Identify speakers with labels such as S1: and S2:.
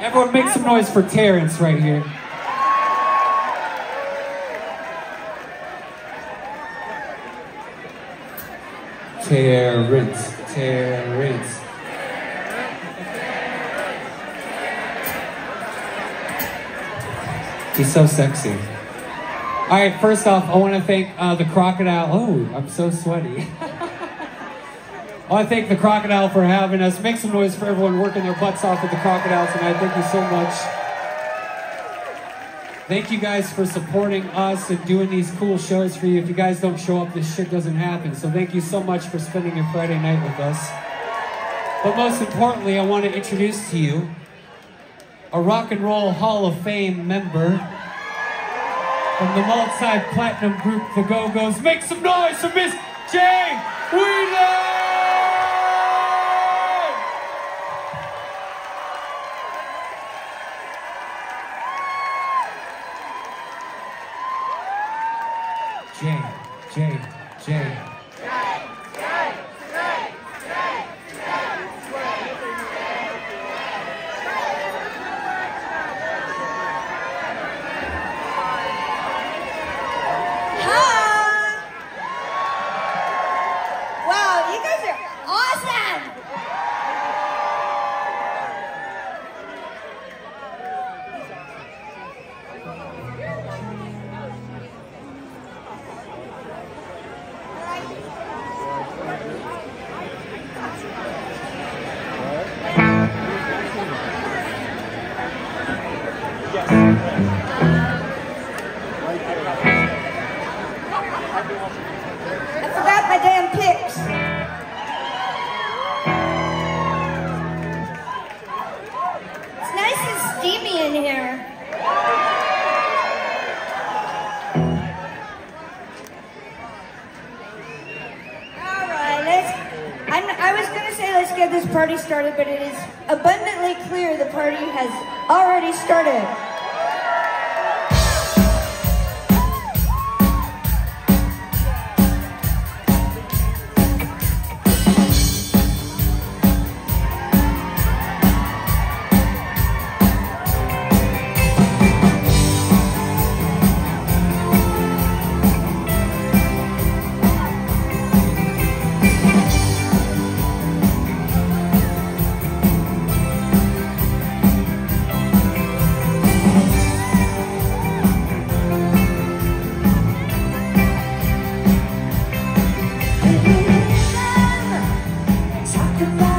S1: Everyone make some noise for Terrence right here. Terrence, Terrence. He's so sexy. All right, first off, I want to thank uh, the crocodile. Oh, I'm so sweaty. I thank the crocodile for having us. Make some noise for everyone working their butts off at the crocodile tonight. Thank you so much. Thank you guys for supporting us and doing these cool shows for you. If you guys don't show up, this shit doesn't happen. So thank you so much for spending your Friday night with us. But most importantly, I want to introduce to you a Rock and Roll Hall of Fame member from the multi-platinum group The Go-Go's. Make some noise for Miss Jane Wiedlin! Jane,
S2: I forgot my damn picks. It's nice and steamy in here. All right, let's. I, was gonna say let's get this party started, but it is abundantly clear the party has already started. Talk